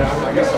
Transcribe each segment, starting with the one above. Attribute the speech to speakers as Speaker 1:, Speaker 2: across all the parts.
Speaker 1: Yeah,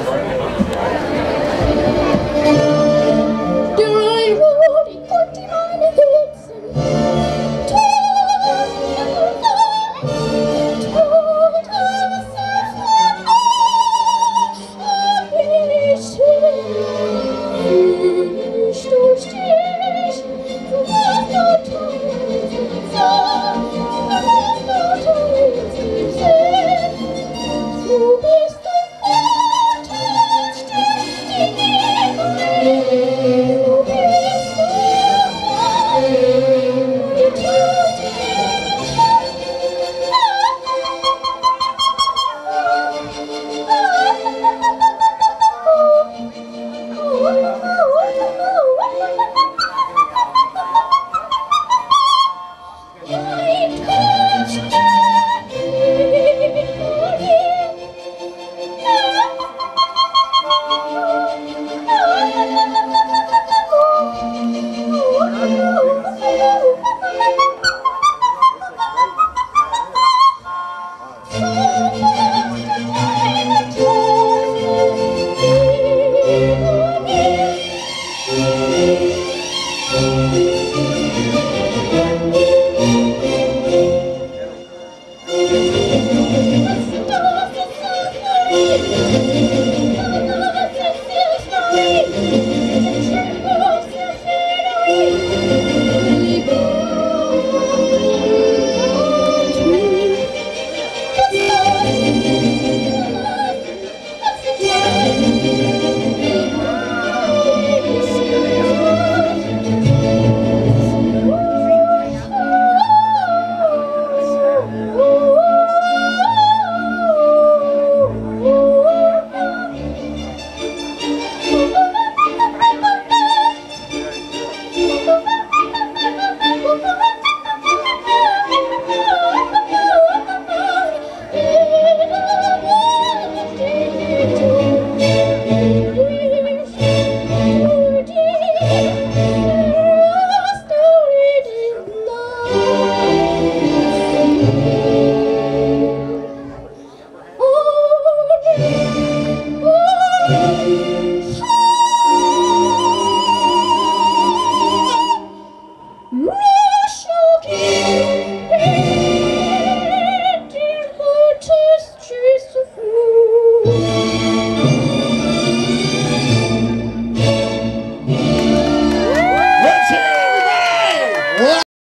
Speaker 1: you.